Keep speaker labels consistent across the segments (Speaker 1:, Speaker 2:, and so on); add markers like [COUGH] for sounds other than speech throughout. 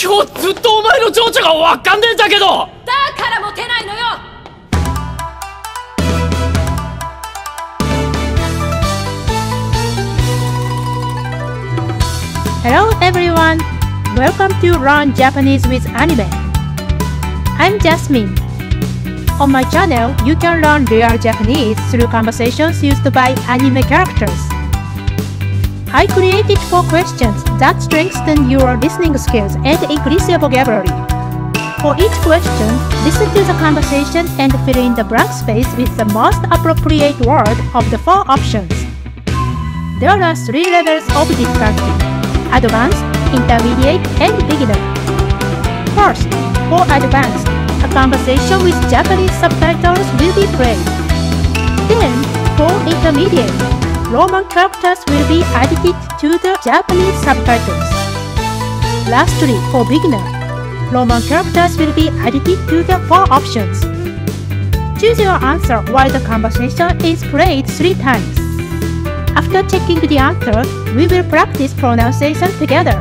Speaker 1: 今日ずっとお前の情緒がわかんねえんだけど
Speaker 2: だからモテないのよ
Speaker 3: Hello everyone! Welcome to Learn Japanese with Anime. I'm Jasmine. On my channel, you can learn real Japanese through conversations used by anime characters. I created four questions that strengthen your listening skills and increase your vocabulary. For each question, listen to the conversation and fill in the blank space with the most appropriate word of the four options. There are three levels of difficulty advanced, intermediate, and beginner. First, for advanced, a conversation with Japanese subtitles will be played. Then, for intermediate, Roman characters will be added to the Japanese subtitles. Lastly, for beginner, Roman characters will be added to the four options. Choose your answer while the conversation is played three times. After checking the answer, we will practice pronunciation together.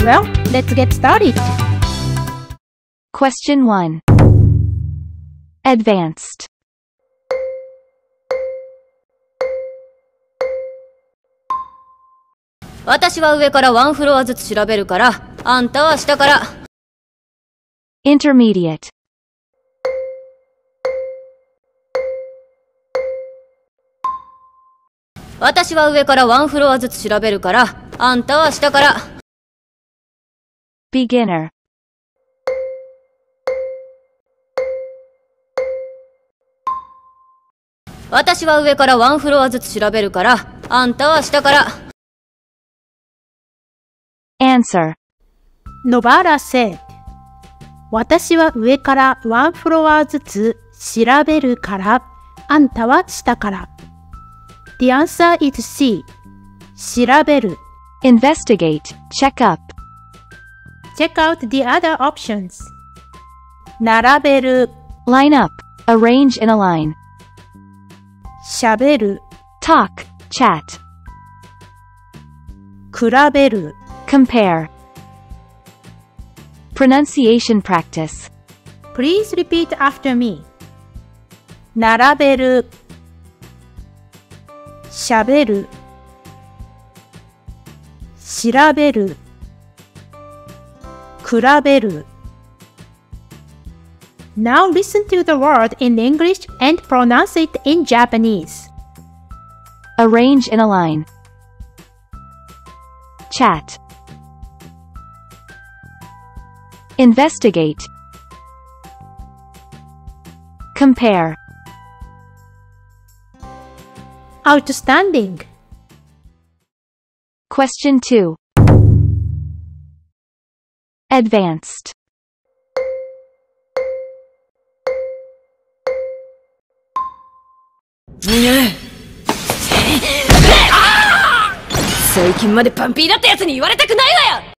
Speaker 3: Well, let's get started.
Speaker 4: Question 1. Advanced.
Speaker 2: 私は上からワンフロアずつ調べるから、あんたは下から。
Speaker 4: Intermediate.
Speaker 2: 私は上からワンフロアずつ調べるから、あんたは下から。
Speaker 4: Beginner.
Speaker 2: 私は上からワンフロアずつ調べるから、あんたは下から。
Speaker 4: Answer.
Speaker 3: Novara said 私は上からワンフロアずつ調べるから、あんたは下から。The answer is C. 調べる。
Speaker 4: Investigate. Check up.
Speaker 3: Check out the other options. 並べる、
Speaker 4: Line up. Arrange in a line.
Speaker 3: 喋る、
Speaker 4: Talk. Chat.
Speaker 3: 比べる。
Speaker 4: Compare. Pronunciation practice.
Speaker 3: Please repeat after me. 並べる。喋る。調べる。比べる。Now listen to the word in English and pronounce it in Japanese.
Speaker 4: Arrange in a line. Chat. Investigate. Compare.
Speaker 3: Outstanding!
Speaker 4: Question 2. Advanced. [LAUGHS]
Speaker 2: 最近までパンピーだったやつに言われたくないわよ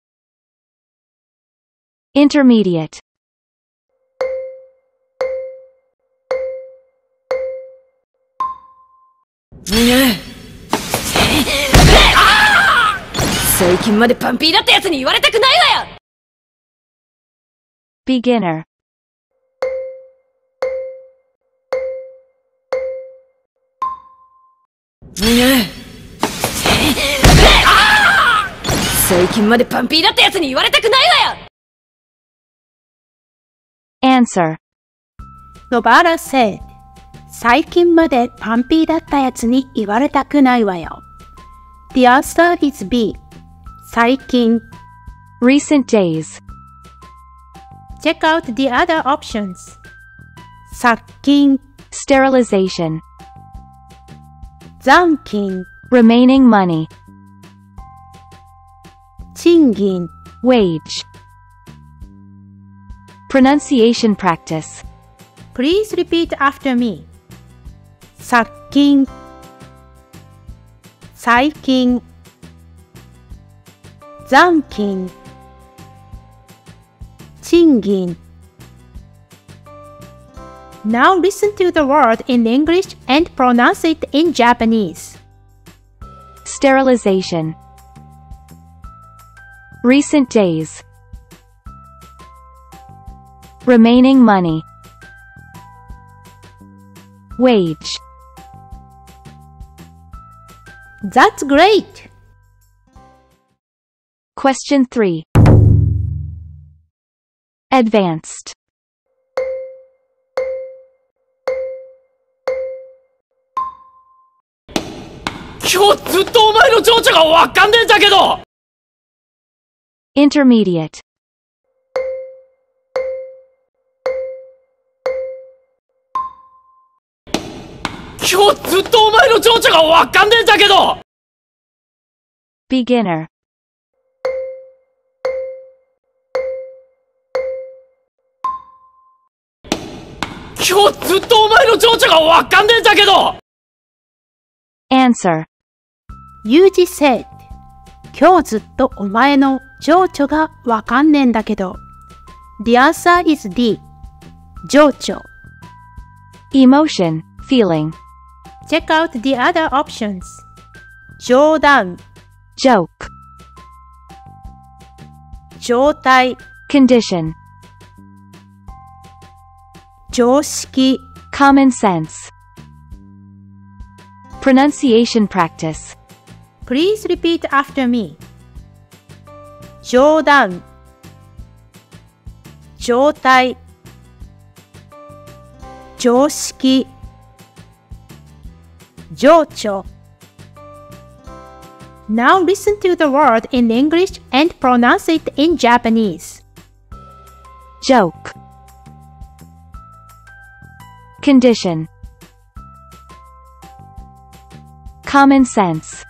Speaker 4: Intermediate.
Speaker 2: 最近までパンピーだったやつに言われたくないわよ
Speaker 4: Beginner.
Speaker 2: 最近までパンピーだったやつに言われたくないわよ
Speaker 4: Answer.
Speaker 3: Novara said 最近までパンピーだったやつに言われたくないわよ。The answer is B. 最近
Speaker 4: Recent days.
Speaker 3: Check out the other options. 殺菌、
Speaker 4: Sterilization.
Speaker 3: 残金、
Speaker 4: Remaining money.
Speaker 3: 賃金、
Speaker 4: Wage. Pronunciation practice.
Speaker 3: Please repeat after me. 殺菌最近残金賃金 Now listen to the word in English and pronounce it in Japanese.
Speaker 4: Sterilization Recent days Remaining money. Wage.
Speaker 3: That's great!
Speaker 4: Question 3. Advanced.
Speaker 1: 今日ずっとお前の情緒がわかんねえんだけど
Speaker 4: Intermediate.
Speaker 1: 今日ずっとお前の情緒がわかんねえんだけど
Speaker 4: Beginner.
Speaker 1: 今日ずっとお前の情緒がわかんねえんだけど
Speaker 4: Answer.
Speaker 3: Yuji said 今日ずっとお前の情緒がわかんねえんだけど The answer is D 情緒
Speaker 4: Emotion. Feeling.
Speaker 3: Check out the other options 冗談
Speaker 4: Joke.
Speaker 3: 状態
Speaker 4: Condition.
Speaker 3: 常識
Speaker 4: Common sense. Pronunciation practice.
Speaker 3: Please repeat after me 冗談状態常識 情緒 Now listen to the word in English and pronounce it in Japanese.
Speaker 4: Joke. Condition. Common sense.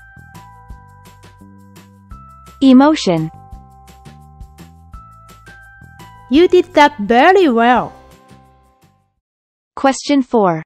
Speaker 4: Emotion.
Speaker 3: You did that very well.
Speaker 4: Question 4.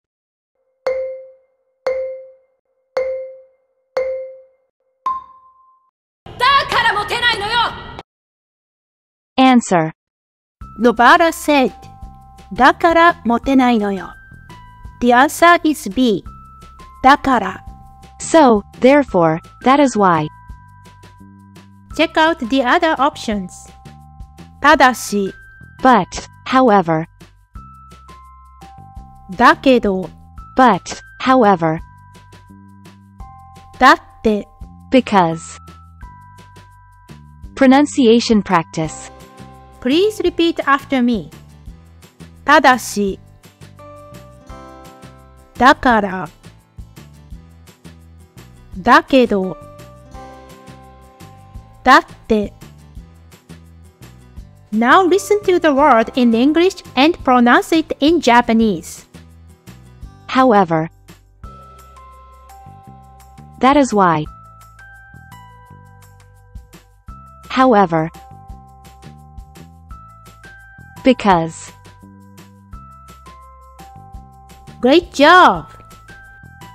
Speaker 4: Answer.
Speaker 3: Nobara said, だからモテないのよ。The answer is B. だから。
Speaker 4: So, therefore, that is why.
Speaker 3: Check out the other options. ただし、
Speaker 4: But, however,
Speaker 3: だけど、
Speaker 4: but, however,
Speaker 3: だって、
Speaker 4: because. Pronunciation practice.
Speaker 3: Please repeat after me. ただし、だから、だけど、だって。Now listen to the word in English and pronounce it in Japanese.
Speaker 4: However. That is why. However. because.
Speaker 3: Great job!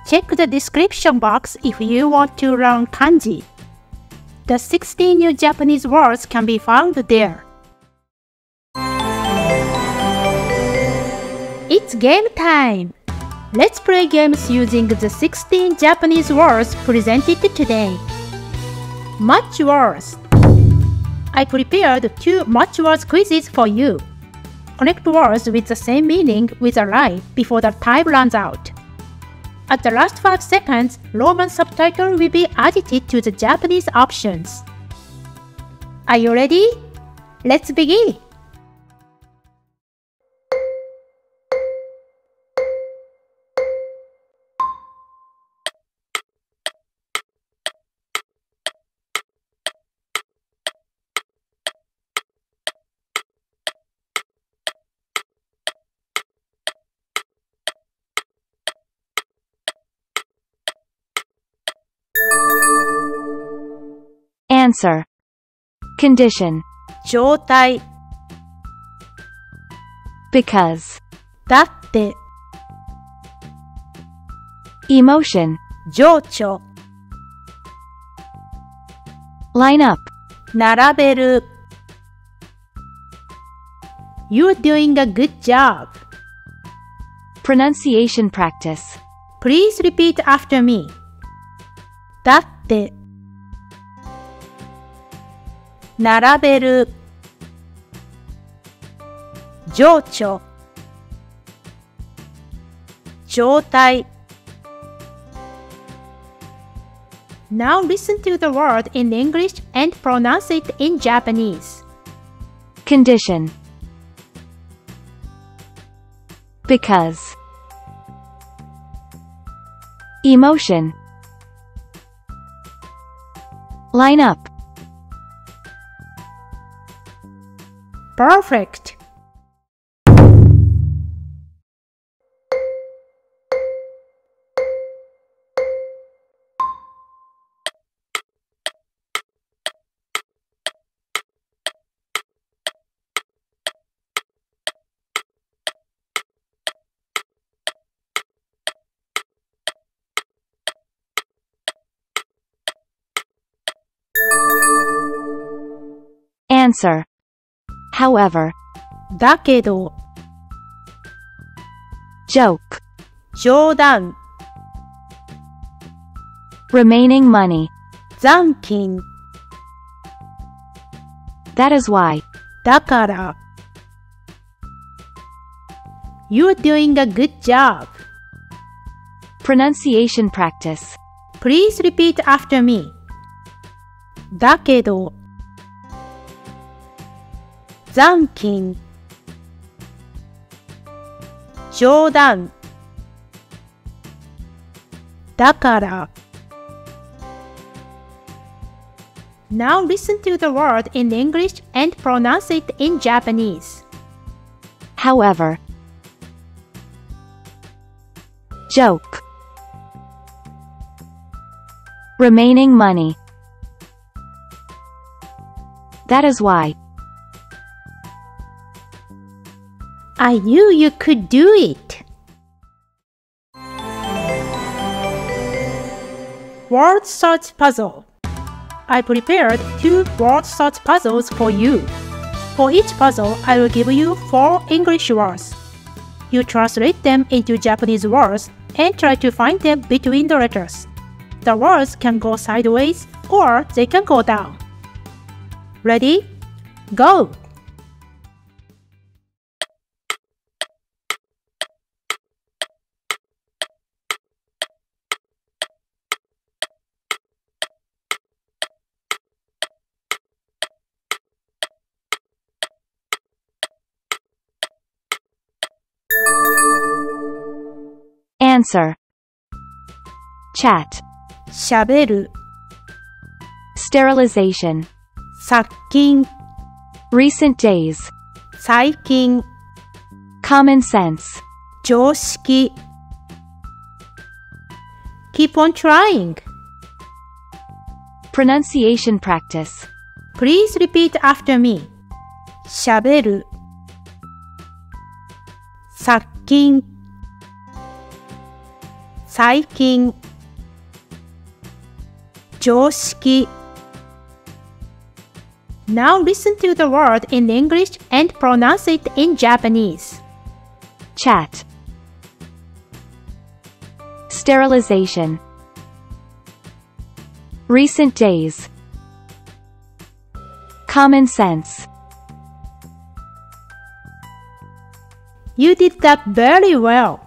Speaker 3: Check the description box if you want to learn kanji. The 16 new Japanese words can be found there. It's game time! Let's play games using the 16 Japanese words presented today. Much words. I prepared two much words quizzes for you. Connect words with the same meaning with a line before the time runs out. At the last 5 seconds, Roman subtitle will be added to the Japanese options. Are you ready? Let's begin!
Speaker 4: Answer. Condition.
Speaker 3: 状態
Speaker 4: Because.
Speaker 3: だって
Speaker 4: Emotion.
Speaker 3: 情緒
Speaker 4: Line up.
Speaker 3: 並べる You're doing a good job.
Speaker 4: Pronunciation practice.
Speaker 3: Please repeat after me. だって 並べる情緒状態 Now listen to the word in English and pronounce it in Japanese.
Speaker 4: Condition. Because. Emotion. Line up.
Speaker 3: Perfect.
Speaker 4: Answer However.
Speaker 3: だけど
Speaker 4: Joke.
Speaker 3: 冗談
Speaker 4: Remaining money.
Speaker 3: 残金
Speaker 4: That is why.
Speaker 3: だから You're doing a good job.
Speaker 4: Pronunciation practice.
Speaker 3: Please repeat after me. だけど 残金冗談だから Now listen to the word in English and pronounce it in Japanese.
Speaker 4: However. Joke. Remaining money. That is why.
Speaker 3: I knew you could do it. Word search puzzle. I prepared two word search puzzles for you. For each puzzle, I will give you four English words. You translate them into Japanese words and try to find them between the letters. The words can go sideways or they can go down. Ready? Go!
Speaker 4: Answer. Chat.
Speaker 3: 喋る
Speaker 4: Sterilization.
Speaker 3: 殺菌
Speaker 4: Recent days.
Speaker 3: 最近
Speaker 4: Common sense.
Speaker 3: 常識 Keep on trying.
Speaker 4: Pronunciation practice.
Speaker 3: Please repeat after me. 喋る殺菌 最近常識 Now listen to the word in English and pronounce it in Japanese.
Speaker 4: Chat. Sterilization. Recent days. Common sense.
Speaker 3: You did that very well.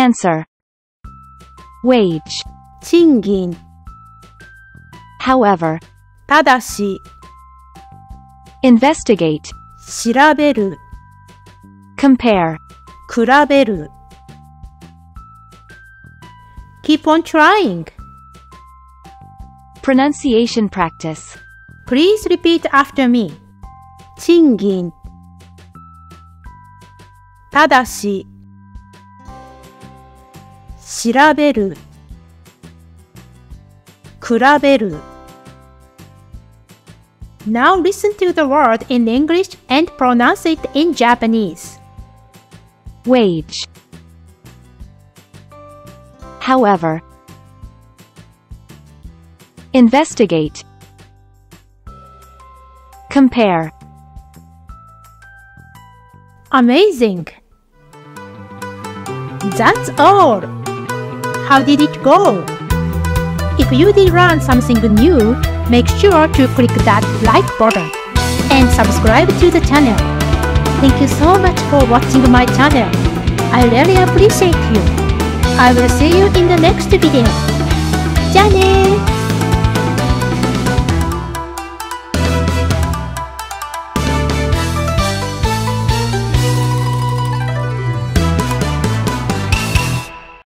Speaker 4: Answer. Wage.
Speaker 3: 賃金
Speaker 4: However.
Speaker 3: ただし
Speaker 4: Investigate.
Speaker 3: 調べる
Speaker 4: Compare.
Speaker 3: 比べる Keep on trying.
Speaker 4: Pronunciation practice.
Speaker 3: Please repeat after me. 賃金 ただし 調べる比べる Now listen to the word in English and pronounce it in Japanese.
Speaker 4: wage. However, investigate, compare,
Speaker 3: Amazing! That's all! How did it go? If you did learn something new, make sure to click that like button and subscribe to the channel. Thank you so much for watching my channel. I really appreciate you. I will see you in the next video. じゃあねー